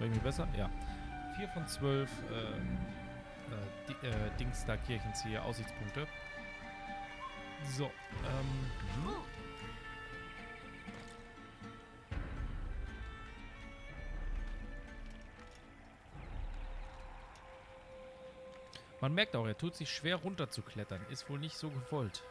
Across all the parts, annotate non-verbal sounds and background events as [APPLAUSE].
war mir besser? Ja. 4 von 12 ähm, äh, äh, Dings da Kirchens hier, Aussichtspunkte. So, ähm. hm. Man merkt auch, er tut sich schwer runterzuklettern. Ist wohl nicht so gewollt.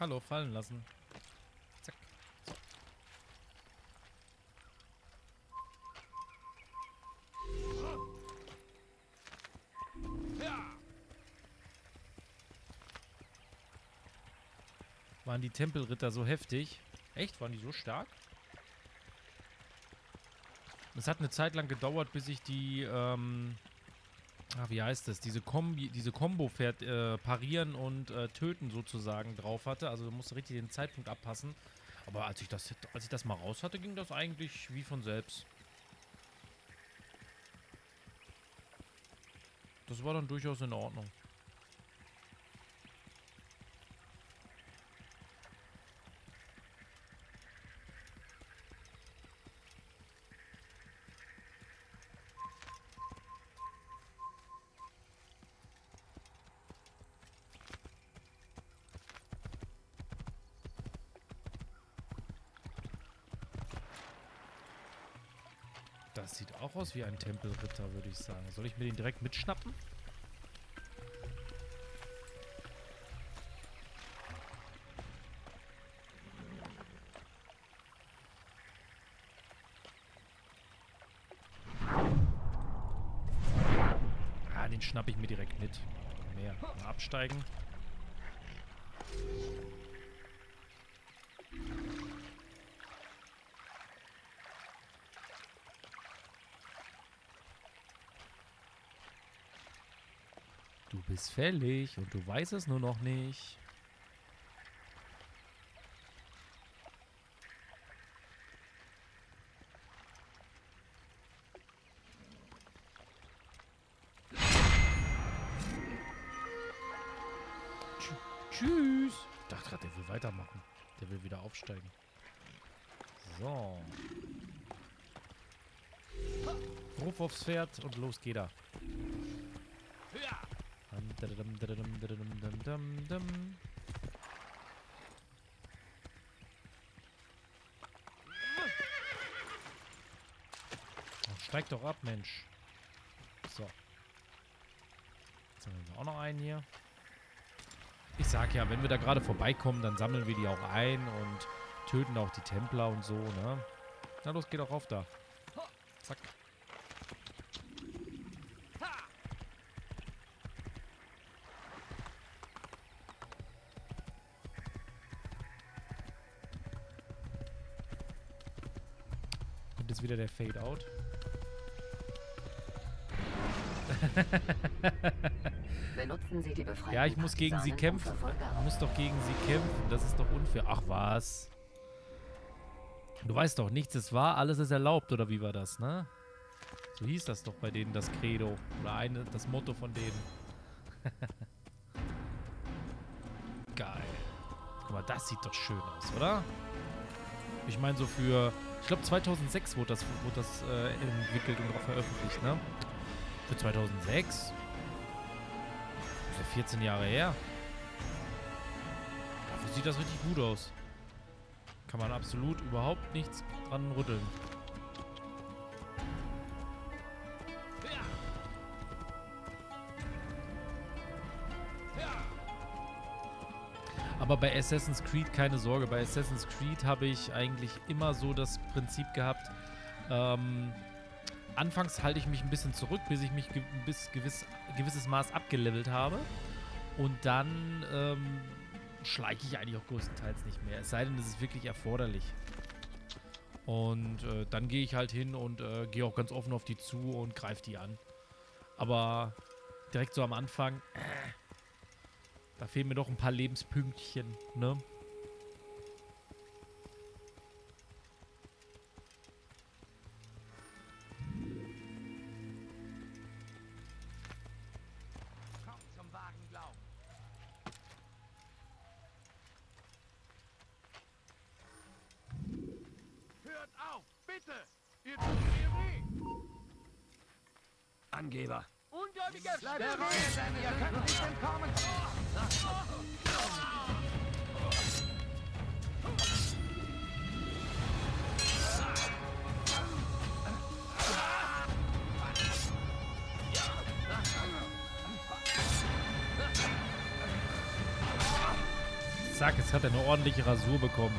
Hallo, fallen lassen. Zack. Waren die Tempelritter so heftig? Echt? Waren die so stark? Es hat eine Zeit lang gedauert, bis ich die, ähm, ah, wie heißt das? Diese Kombi, diese Combo fährt, äh, parieren und äh, töten sozusagen drauf hatte. Also musste richtig den Zeitpunkt abpassen. Aber als ich das, als ich das mal raus hatte, ging das eigentlich wie von selbst. Das war dann durchaus in Ordnung. Das sieht auch aus wie ein Tempelritter, würde ich sagen. Soll ich mir den direkt mitschnappen? Ah, den schnappe ich mir direkt mit. Mehr. Mal absteigen. Du bist fällig und du weißt es nur noch nicht. Tsch- Tschüss. Ich dachte gerade, der will weitermachen. Der will wieder aufsteigen. So. Ruf aufs Pferd und los geht er. Dum, steig doch ab, Mensch. So. Jetzt haben wir auch noch einen hier. Ich sag ja, wenn wir da gerade vorbeikommen, dann sammeln wir die auch ein und töten auch die Templer und so, ne? Na los, geh doch auf da. Wieder der Fade-Out. Benutzen Sie die Befreiung. Ja, ich muss gegen sie kämpfen. Ich muss doch gegen sie kämpfen. Das ist doch unfair. Ach was. Du weißt doch, nichts ist wahr, alles ist erlaubt, oder wie war das, ne? So hieß das doch bei denen, das Credo. Oder eine, das Motto von denen. [LAUGHS] Geil. Guck mal, das sieht doch schön aus, oder? Ich meine, so für... Ich glaube, 2006 wurde das, wurde das äh, entwickelt und auch veröffentlicht, ne? Für 2006? Das ist ja 14 Jahre her. Dafür sieht das richtig gut aus. Kann man absolut überhaupt nichts dran rütteln. Aber bei Assassin's Creed keine Sorge. Bei Assassin's Creed habe ich eigentlich immer so das Prinzip gehabt, ähm, anfangs halte ich mich ein bisschen zurück, bis ich mich ge bis gewiss, gewisses Maß abgelevelt habe. Und dann ähm, schleiche ich eigentlich auch größtenteils nicht mehr. Es sei denn, es ist wirklich erforderlich. Und äh, dann gehe ich halt hin und äh, gehe auch ganz offen auf die zu und greife die an. Aber direkt so am Anfang, äh, Da fehlen mir doch ein paar Lebenspünktchen, ne? Zack, jetzt hat er eine ordentliche Rasur bekommen.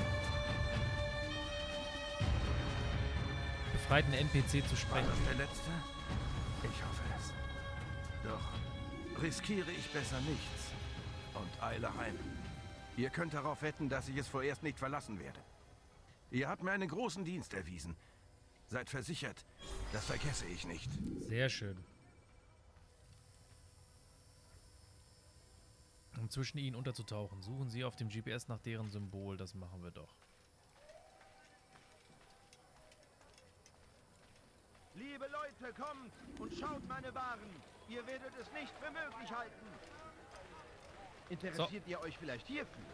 Befreiten NPC zu sprechen. War das der letzte? Ich hoffe es. Doch riskiere ich besser nichts und eile heim. Ihr könnt darauf wetten, dass ich es vorerst nicht verlassen werde. Ihr habt mir einen großen Dienst erwiesen. Seid versichert, das vergesse ich nicht. Sehr schön. Um zwischen ihnen unterzutauchen, suchen Sie auf dem GPS nach deren Symbol. Das machen wir doch. Liebe Leute, kommt und schaut meine Waren. Ihr werdet es nicht für möglich halten. Interessiert ihr euch vielleicht hierfür?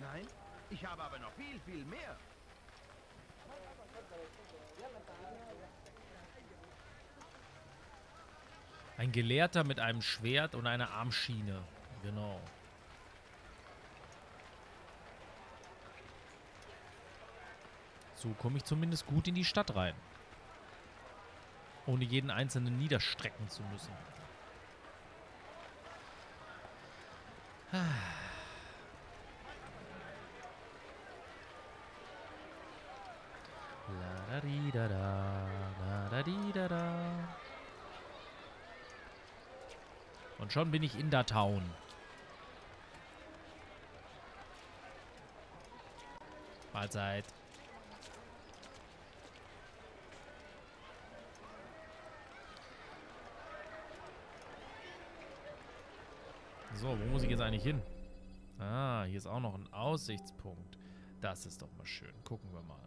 Nein? Ich habe aber noch viel, viel mehr. Ein Gelehrter mit einem Schwert und einer Armschiene. Genau. So komme ich zumindest gut in die Stadt rein. Ohne jeden einzelnen niederstrecken zu müssen. [SIGHS] Und schon bin ich in der Town. Mahlzeit. So, wo muss ich jetzt eigentlich hin? Ah, hier ist auch noch ein Aussichtspunkt. Das ist doch mal schön. Gucken wir mal.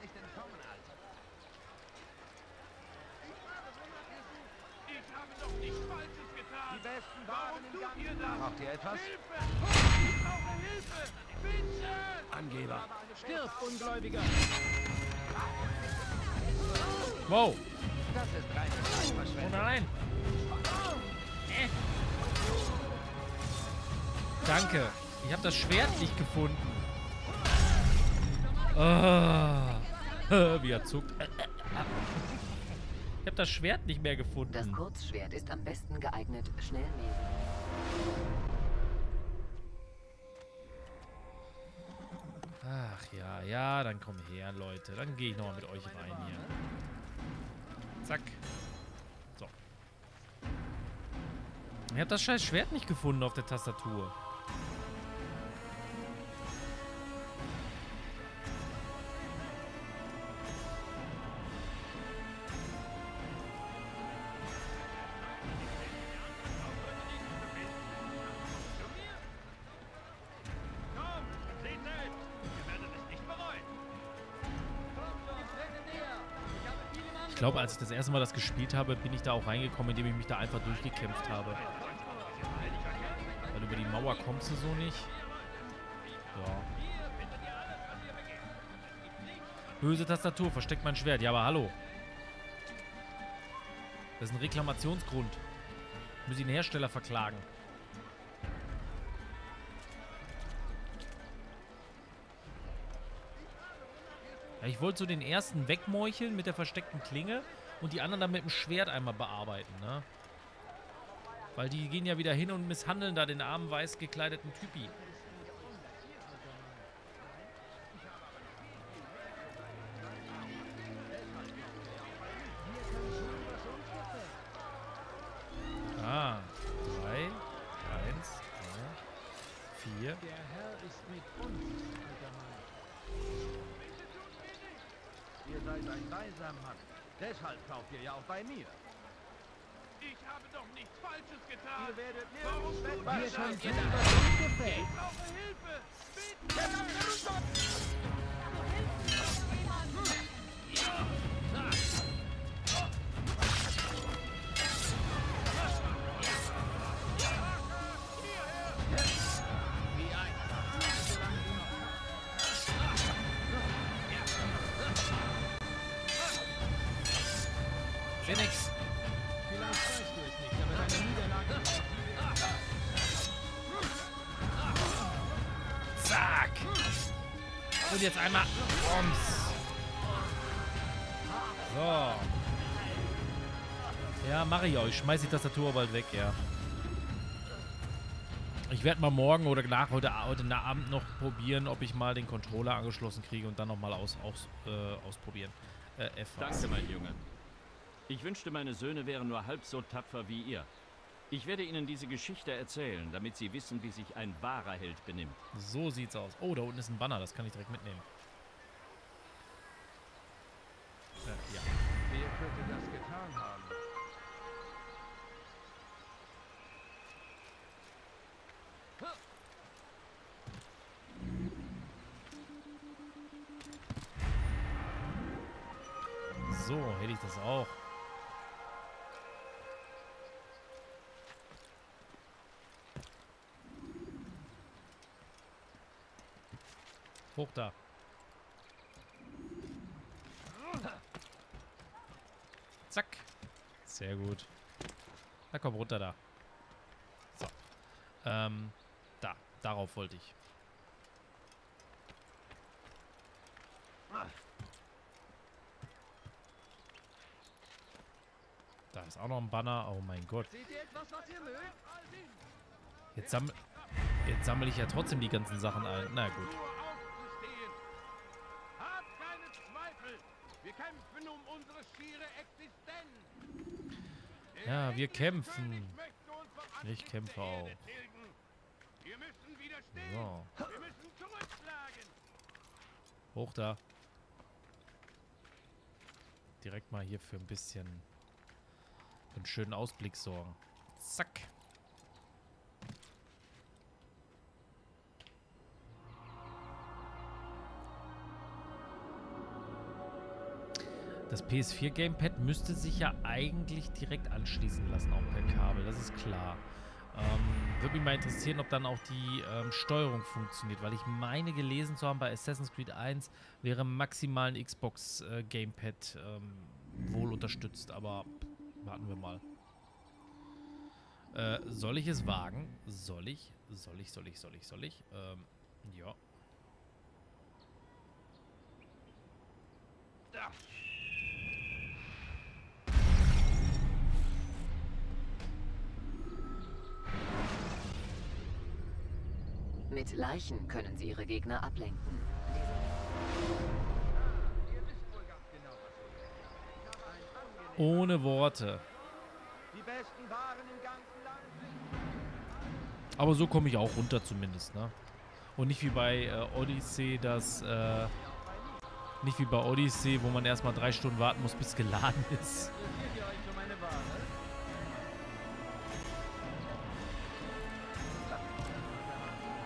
Nicht entkommen, Alter. Ich habe doch nichts Falsches Die getan. Besten Waren tut Gang. Braucht ihr etwas? Hilfe! Ich brauche Hilfe! Bitte! Angeber. Stirb, Ungläubiger! Wow. Das ist reine Oh Zeitverschwendung. nein. Äh. Danke. Ich habe das Schwert nicht gefunden. Ah. [LAUGHS] Wie er zuckt. Ich habe das Schwert nicht mehr Das gefunden. Kurzschwert ist am besten geeignet, schnell lesen. Ach ja, ja, dann komm her, Leute. Dann gehe ich nochmal mit euch rein hier. Zack. So. Ich habe das scheiß Schwert nicht gefunden auf der Tastatur. Glaube, als ich das erste Mal das gespielt habe, bin ich da auch reingekommen, indem ich mich da einfach durchgekämpft habe. Weil über die Mauer kommst du so nicht. Ja. Böse Tastatur, versteckt mein Schwert. Ja, aber hallo. Das ist ein Reklamationsgrund. Muss ich den Hersteller verklagen. Ja, ich wollte so den ersten wegmeucheln mit der versteckten Klinge und die anderen dann mit dem Schwert einmal bearbeiten, ne? Weil die gehen ja wieder hin und misshandeln da den armen weiß gekleideten Typi. Ah, drei, eins, zwei, vier. Der Herr ist mit uns, Ihr seid ein weiser Mann. Deshalb kauft ihr ja auch bei mir. Ich habe doch nichts Falsches getan. Ihr werdet Warum nirgends sein. das? Ihr seid was uns gefällt. Ich brauche Hilfe. Bitte. Und jetzt einmal. Bums. So. Ja, mache ich auch. Ich schmeiß die Tastatur bald weg, ja. Ich werde mal morgen oder nach heute, heute Abend noch probieren, ob ich mal den Controller angeschlossen kriege und dann nochmal aus, aus, äh, ausprobieren. Äh, F Danke, mein Junge. Ich wünschte, meine Söhne wären nur halb so tapfer wie ihr. Ich werde ihnen diese Geschichte erzählen, damit sie wissen, wie sich ein wahrer Held benimmt. So sieht's aus. Oh, da unten ist ein Banner, das kann ich direkt mitnehmen. Äh, ja. Wer könnte das getan haben? So, hätte ich das auch. Hoch da. Zack. Sehr gut. Na komm, runter da. So. Ähm, da. Darauf wollte ich. Da ist auch noch ein Banner. Oh mein Gott. Jetzt, sammel jetzt sammle ich ja trotzdem die ganzen Sachen ein. Na gut. Unsere schiere Existenz. Ja, wir kämpfen. Ich kämpfe auch. tilgen. Wir müssen widerstehen. So. Wir müssen zurückschlagen. Hoch da. Direkt mal hier für ein bisschen einen schönen Ausblick sorgen. Zack. Das PS4 Gamepad müsste sich ja eigentlich direkt anschließen lassen, auch per Kabel, das ist klar. Ähm, Würde mich mal interessieren, ob dann auch die ähm, Steuerung funktioniert, weil ich meine gelesen zu haben, bei Assassin's Creed 1 wäre maximal ein Xbox äh, Gamepad ähm, wohl unterstützt, aber warten wir mal. Äh, soll ich es wagen? Soll ich? Soll ich, soll ich, soll ich, soll ich? Ähm, ja. Mit Leichen können sie ihre Gegner ablenken. Ohne Worte. Die besten Waren im ganzen Land. Aber so komme ich auch runter zumindest, ne? Und nicht wie bei äh, Odyssey, dass, äh, nicht wie bei Odyssey, wo man erstmal drei Stunden warten muss, bis geladen [LAUGHS] ist.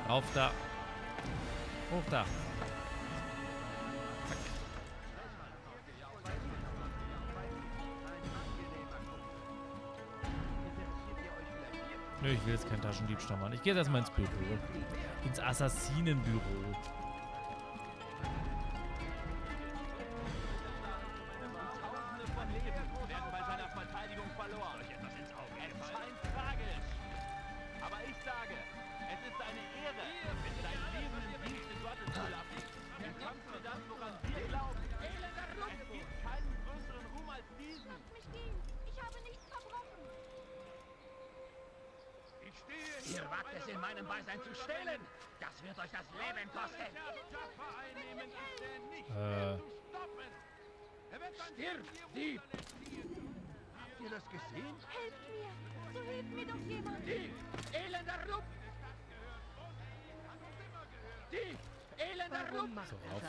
Rauf da. Hoch da. Zack. Nö, ich will jetzt keinen Taschendiebstahl machen. Ich gehe jetzt erstmal ins Büro. Ins Assassinenbüro.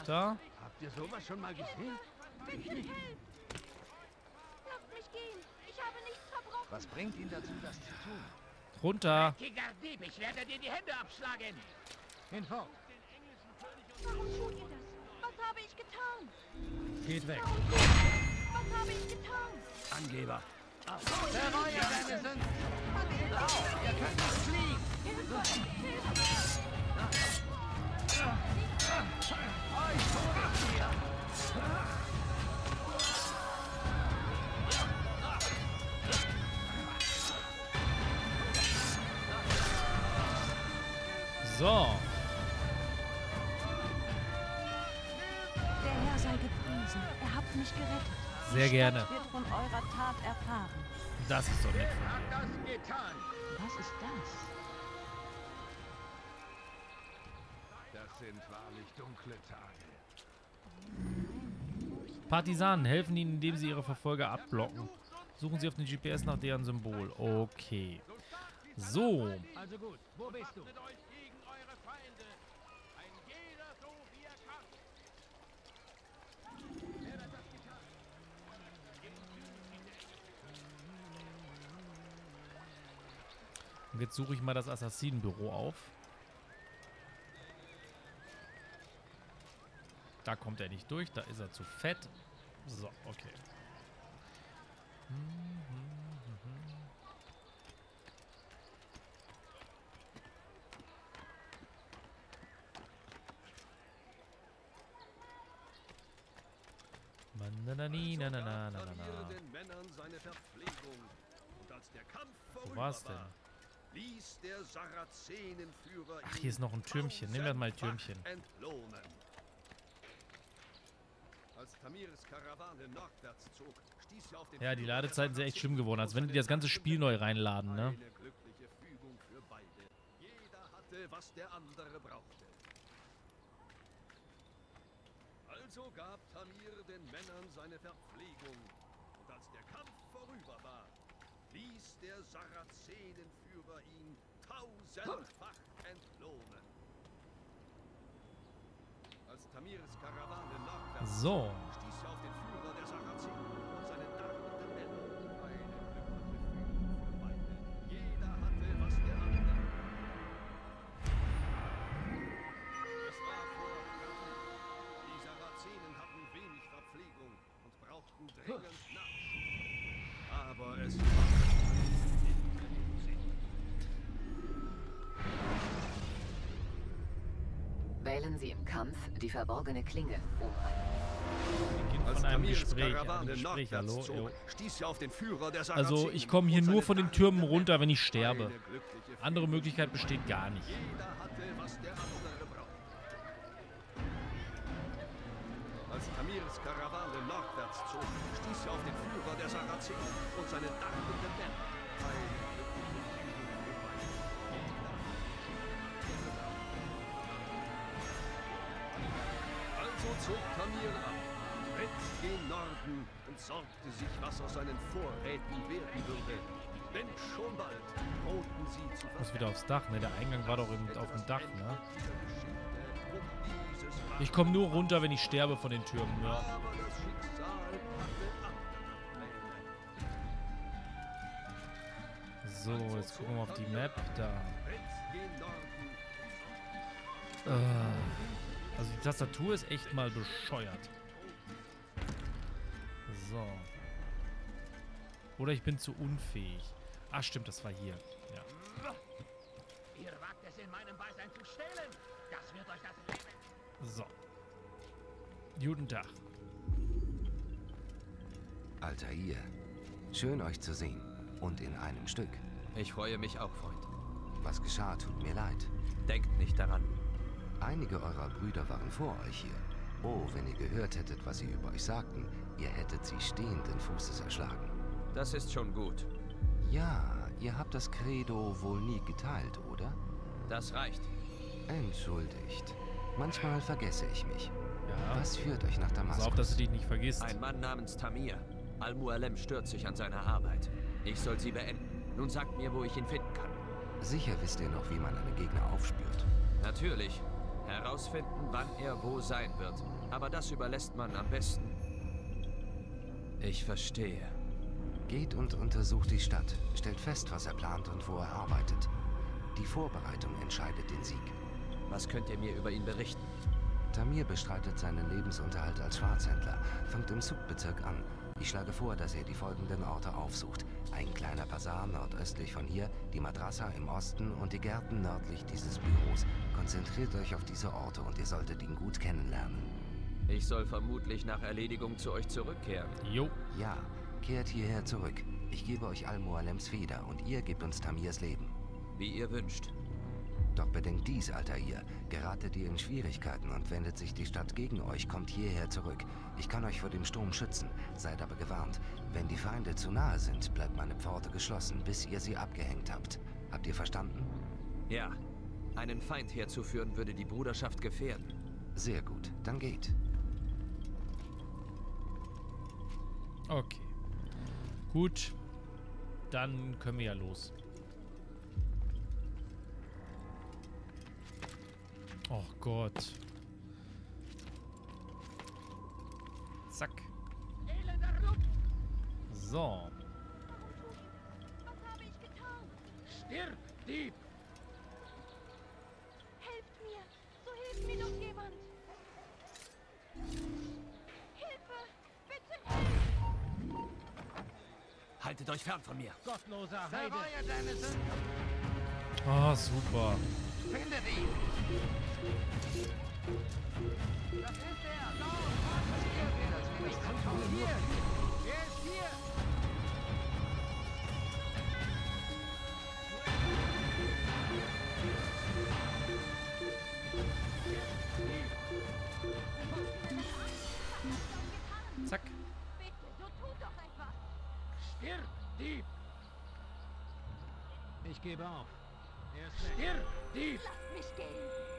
Da. Habt ihr sowas schon mal gesehen? Bitte helft! Lasst mich gehen! Ich habe nichts verbrochen! Was bringt ihn dazu, das zu tun? Runter. Dieb, ich werde dir die Hände abschlagen. Hinfort. Warum tut ihr das? Was habe ich getan? Geht weg. Was habe ich getan? Angeber. Bereue deine Sünden. Ihr könnt nicht fliehen. Ich hier. So. Der Herr sei gepriesen. Er hat mich gerettet. Sehr gerne. Stadt wird von eurer Tat erfahren. Das ist doch nett. Hat das getan. Was ist das? Sind wahrlich dunkle Tage. Partisanen helfen ihnen, indem sie ihre Verfolger abblocken. Suchen sie auf den GPS nach deren Symbol. Okay. So. Also gut, wo bist du? Und jetzt suche ich mal das Assassinenbüro auf. Da kommt er nicht durch, da ist er zu fett. So, okay. Mananani, na, na, na, na, na, na. den Männern seine Verpflegung. Und als der Kampf Wo war's denn? war, ließ der Sarazenenführer Ach, hier ist noch ein Türmchen. Nehmen wir mal Türmchen. Entlohnen. Als Tamirs Karawane nordwärts zog, stieß er auf den Ja, die Ladezeiten sind echt schlimm geworden, als wenn die das ganze Spiel neu reinladen, ne? Glückliche Fügung für beide. Jeder hatte, was der andere brauchte. Also gab Tamir den Männern seine Verpflegung. Und als der Kampf vorüber war, ließ der Sarazenenführer ihn tausendfach entlohnen. Als Tamirs Karawane nordwärts So. Wählen Sie im Kampf die verborgene Klinge, um Als von einem Gespräch. Einem Gespräch, hallo. Jo. Also, ich komme hier nur von den Türmen runter, wenn ich sterbe. Andere Möglichkeit besteht gar nicht. Als Tamirs Karawane nordwärts zog, stieß er auf den Führer der Sarazenen und seine darbenden Männer. Also zog Tamir ab, ritt gen Norden und sorgte sich, was aus seinen Vorräten werden würde. Denn schon bald drohten sie zu muss wieder aufs Dach, ne? Der Eingang war doch im, auf dem Dach, ne? Ich komme nur runter, wenn ich sterbe von den Türmen, Pläne. So, jetzt gucken wir mal auf die Map. Da. Äh, also die Tastatur ist echt mal bescheuert. So. Oder ich bin zu unfähig. Ach stimmt, das war hier. Ja. Ihr wagt es in meinem Beisein zu stehlen. Das wird euch das Leben. So. Guten Tag. Altair, schön euch zu sehen. Und in einem Stück. Ich freue mich auch, Freund. Was geschah, tut mir leid. Denkt nicht daran. Einige eurer Brüder waren vor euch hier. Oh, wenn ihr gehört hättet, was sie über euch sagten, ihr hättet sie stehenden Fußes erschlagen. Das ist schon gut. Ja, ihr habt das Credo wohl nie geteilt, oder? Das reicht. Entschuldigt. Manchmal vergesse ich mich. Ja. Was führt euch nach Damaskus? Pass auf, dass du dich nicht vergisst. Ein Mann namens Tamir. Al-Mualem stört sich an seiner Arbeit. Ich soll sie beenden. Nun sagt mir, wo ich ihn finden kann. Sicher wisst ihr noch, wie man einen Gegner aufspürt. Natürlich. Herausfinden, wann er wo sein wird. Aber das überlässt man am besten Ich verstehe. Geht und untersucht die Stadt, stellt fest, was er plant und wo er arbeitet. Die Vorbereitung entscheidet den Sieg. Was könnt ihr mir über ihn berichten? Tamir bestreitet seinen Lebensunterhalt als Schwarzhändler, fängt im Subbezirk an. Ich schlage vor, dass er die folgenden Orte aufsucht. Ein kleiner Bazar nordöstlich von hier, die Madrassa im Osten und die Gärten nördlich dieses Büros. Konzentriert euch auf diese Orte und ihr solltet ihn gut kennenlernen. Ich soll vermutlich nach Erledigung zu euch zurückkehren. Jo. Ja, kehrt hierher zurück. Ich gebe euch Al-Mualems Feder und ihr gebt uns Tamirs Leben. Wie ihr wünscht. Doch bedenkt dies, Altair. Geratet ihr in Schwierigkeiten und wendet sich die Stadt gegen euch, kommt hierher zurück. Ich kann euch vor dem Sturm schützen, seid aber gewarnt. Wenn die Feinde zu nahe sind, bleibt meine Pforte geschlossen, bis ihr sie abgehängt habt. Habt ihr verstanden? Ja. Einen Feind herzuführen würde die Bruderschaft gefährden. Sehr gut, dann geht. Okay. Gut. Dann können wir ja los. Oh Gott. Zack. So. Was habe ich getan? Stirb, Dieb! Helft mir! So hilft mir doch jemand! Hilfe! Bitte Hilfe! Haltet euch fern von mir. Gottloser Heide! Verreue deine Sünden! Ah, super. Findet ihn! Das ist! Los! Hier, wer das wenigstens kommt! Hier! Ist hier! Zack. Bitte, so tut doch etwas! Stirb, Dieb! Ich gebe auf. Er ist Stirb, Dieb! Lass mich gehen!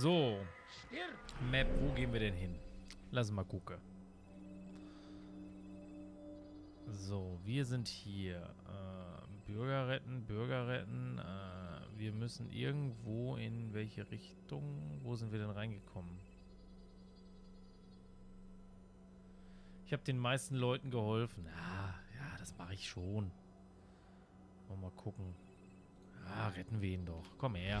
So. Map, wo gehen wir denn hin? Lass mal gucken. So, wir sind hier. Äh, Bürger retten, Bürger retten. Äh, wir müssen irgendwo in welche Richtung? Wo sind wir denn reingekommen? Ich habe den meisten Leuten geholfen. Ja, ja, das mache ich schon. Mal gucken. Ja, retten wir ihn doch. Komm her.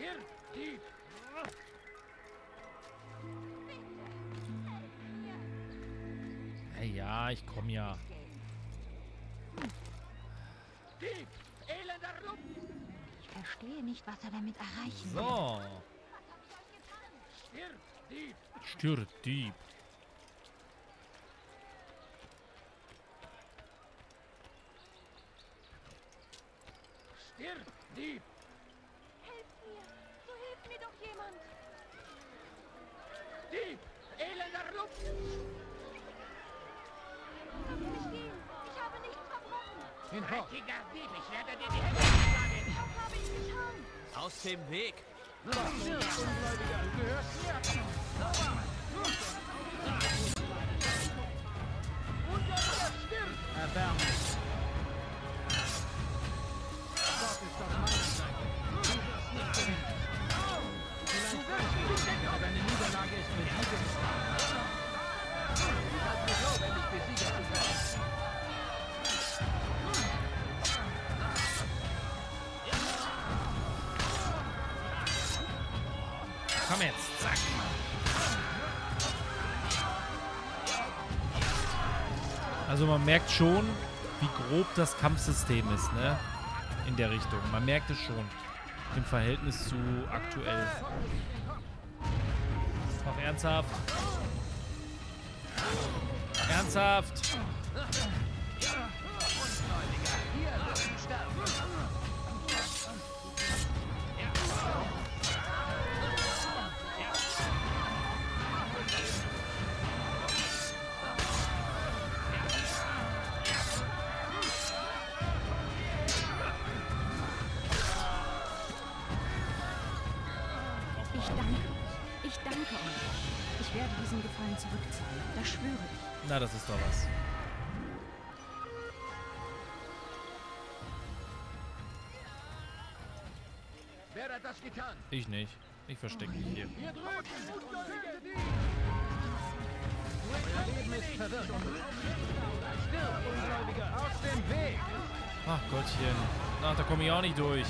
Stirb, Dieb! Ja, ja, ich komme ja. Dieb! Elender Lump! Ich verstehe nicht, was er damit erreichen will. So. Stirb, Dieb! Stirb, Dieb. Stirb, Dieb! Helft mir! So hilft mir doch jemand! Dieb! Elender Lump! Lass mich gehen! Ich habe nichts verbrochen! Hinfort! Dreckiger Dieb, ich werde dir die Hände schlagen! Was habe ich getan? Aus dem Weg! Du gehörst mir! Ungläubiger, stirb! Erbärmlich! Gott ist auf meiner Seite. Du wirst nicht gewinnen. Vielleicht wirst du nicht, aber deine Niederlage ist besiegelt. Komm jetzt, zack. Also man merkt schon, wie grob das Kampfsystem ist, ne? In der Richtung. Man merkt es schon. Im Verhältnis zu aktuell. Noch ernsthaft. Ernsthaft. Na, das ist doch was. Wer hat das getan? Ich nicht. Ich verstecke mich hier. Hier drüben! Euer Leben ist verwirrt. Stirb, Ungläubiger! Aus dem Weg! Ach Gottchen. Ach, da komme ich auch nicht durch.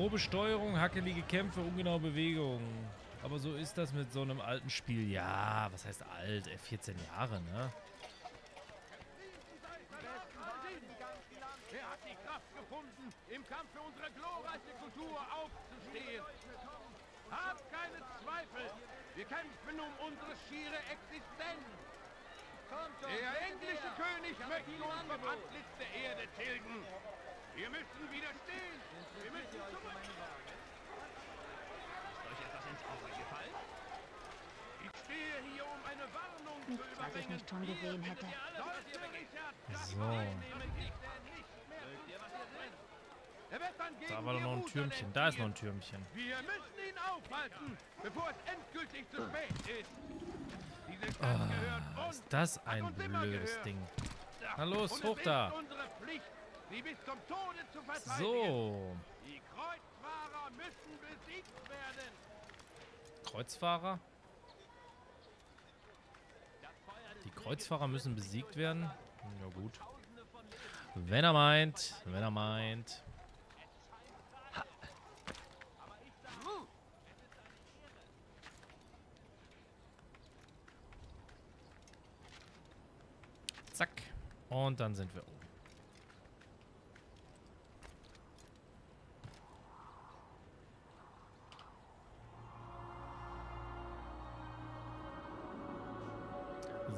Grobe Steuerung, hackelige Kämpfe, ungenaue Bewegungen. Aber so ist das mit so einem alten Spiel. Ja, was heißt alt? Ey, 14 Jahre, ne? Er hat die Kraft gefunden, im Kampf für unsere glorreiche Kultur aufzustehen. Habt keine Zweifel. Wir kämpfen um unsere schiere Existenz. Der englische König möchte uns vom Antlitz der Erde tilgen. Wir müssen widerstehen. Wir müssen zurück. Ist euch etwas ins Auge gefallen? Ich stehe hier, um eine Warnung zu Nicht, was ich nicht schon gesehen hätte. So. ist Da war doch noch ein Türmchen. Da ist noch ein Türmchen. Wir müssen ihn aufhalten, bevor es endgültig zu spät ist. Diese Stadt Ah, gehört uns. ist das ein blödes. Ding. Na los, hoch da. Sie bis zum Tode zu verteidigen. So. Die Kreuzfahrer müssen besiegt werden. Kreuzfahrer? Die Kreuzfahrer müssen besiegt werden? Ja gut. Wenn er meint, wenn er meint. Zack. Und dann sind wir oben.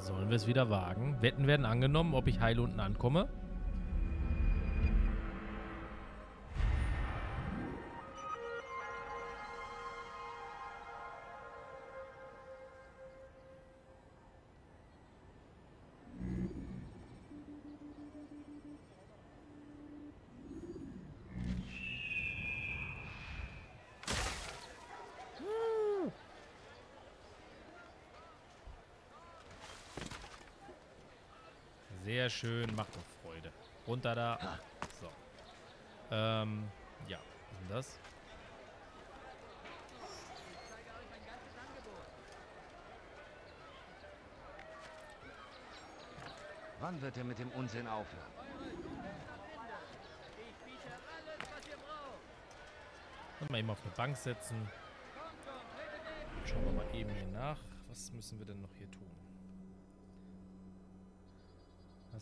Sollen wir es wieder wagen? Wetten werden angenommen, ob ich heil unten ankomme. Sehr schön, macht doch Freude. Runter da. So. Ähm, ja, was ist denn das? Wann wird er mit dem Unsinn aufhören? Und mal eben auf eine Bank setzen. Schauen wir mal eben hier nach. Was müssen wir denn noch hier tun?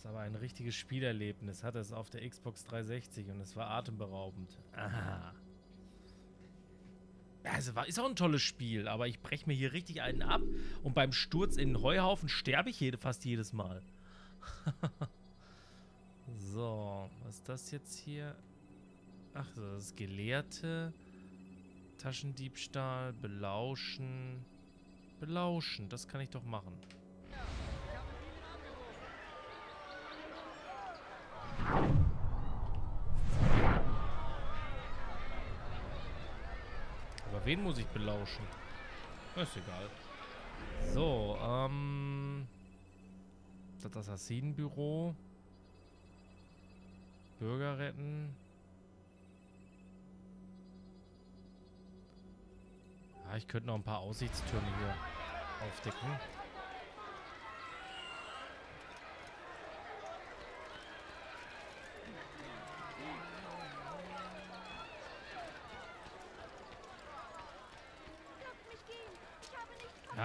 Was aber ein richtiges Spielerlebnis hat es auf der Xbox 360 und es war atemberaubend. Aha. Also war, ist auch ein tolles Spiel, aber ich breche mir hier richtig einen ab und beim Sturz in den Heuhaufen sterbe ich jede, fast jedes Mal. [LAUGHS] so, was ist das jetzt hier? Ach, das ist Gelehrte. Taschendiebstahl, belauschen. Belauschen, das kann ich doch machen. Aber wen muss ich belauschen? Ist egal. So, ähm. Das Assassinenbüro. Bürger retten. Ja, ich könnte noch ein paar Aussichtstürme hier aufdecken.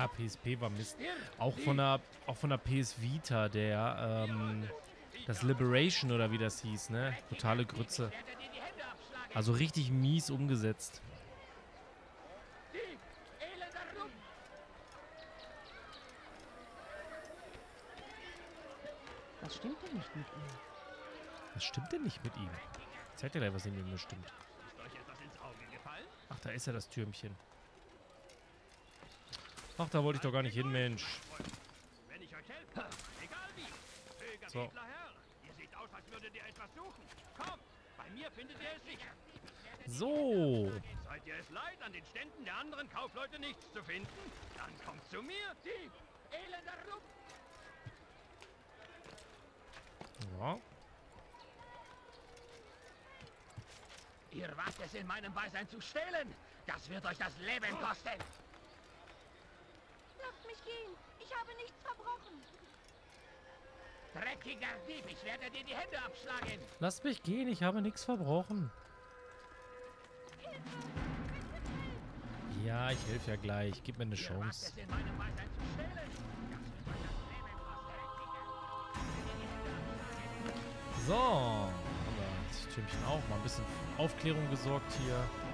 Ja, PSP war Mist. Auch von der, auch von der PS Vita, der, ähm, das Liberation oder wie das hieß, ne? Totale Grütze. Also richtig mies umgesetzt. Was stimmt denn nicht mit ihm? Was stimmt denn nicht mit ihm? Zeig dir gleich, was in ihm nicht stimmt. Ach, da ist ja das Türmchen. Ach, da wollte ich doch gar nicht hin, Mensch. So. So. Seid ihr es leid, an den Ständen der anderen Kaufleute nichts zu finden? Dann kommt zu mir. Dieb, elender Lump. Ja. Ihr wagt es in meinem Beisein zu stehlen. Das wird euch das Leben kosten. Gehen. Ich habe nichts verbrochen. Dreckiger Dieb, ich werde dir die Hände abschlagen. Lasst mich gehen, ich habe nichts verbrochen. Ja, ich helfe ja gleich. Gib mir eine Chance. So. Haben wir das Türmchen auch. Mal ein bisschen für Aufklärung gesorgt hier.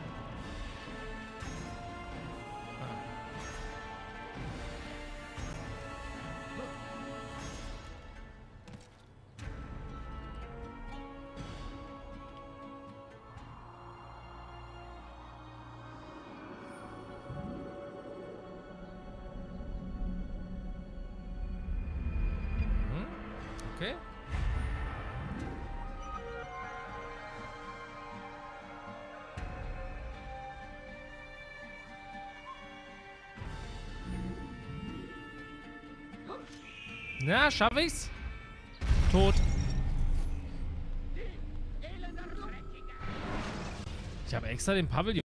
Na, schaff ich's? Tot. Ich habe extra den Pavillon